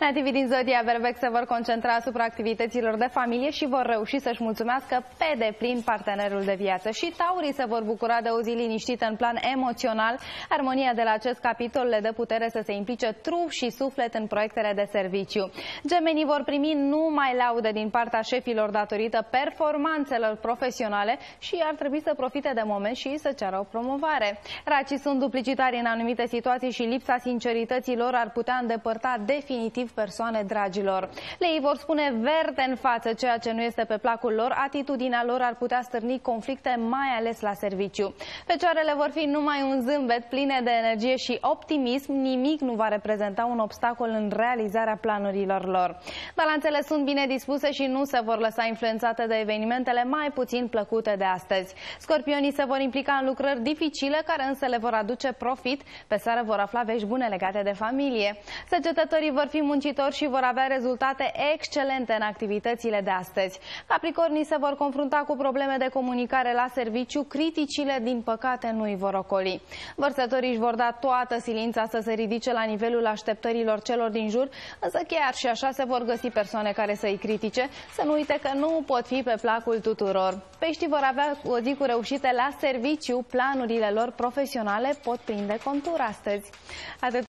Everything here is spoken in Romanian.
Nativii din Zodia Berbec se vor concentra asupra activităților de familie și vor reuși să-și mulțumească pe deplin partenerul de viață. Și taurii se vor bucura de o zi liniștită în plan emoțional. Armonia de la acest capitol le dă putere să se implice trup și suflet în proiectele de serviciu. Gemenii vor primi numai laude din partea șefilor datorită performanțelor profesionale și ar trebui să profite de moment și să ceară o promovare. Racii sunt duplicitari în anumite situații și lipsa sincerității lor ar putea îndepărta definitiv persoane dragilor. Leii vor spune verde în față ceea ce nu este pe placul lor, atitudinea lor ar putea stârni conflicte, mai ales la serviciu. Fecioarele vor fi numai un zâmbet pline de energie și optimism, nimic nu va reprezenta un obstacol în realizarea planurilor lor. Balanțele sunt bine dispuse și nu se vor lăsa influențate de evenimentele mai puțin plăcute de astăzi. Scorpionii se vor implica în lucrări dificile, care însă le vor aduce profit. Pe seară vor afla vești bune legate de familie. Săgetătorii vor fi muncitori și vor avea rezultate excelente în activitățile de astăzi. Capricornii se vor confrunta cu probleme de comunicare la serviciu, criticile, din păcate, nu îi vor ocoli. Vărsătorii își vor da toată silința să se ridice la nivelul așteptărilor celor din jur, însă chiar și așa se vor găsi persoane care să îi critique, să nu uite că nu pot fi pe placul tuturor. Peștii vor avea o zi cu reușite la serviciu, planurile lor profesionale pot prinde contur astăzi. Atât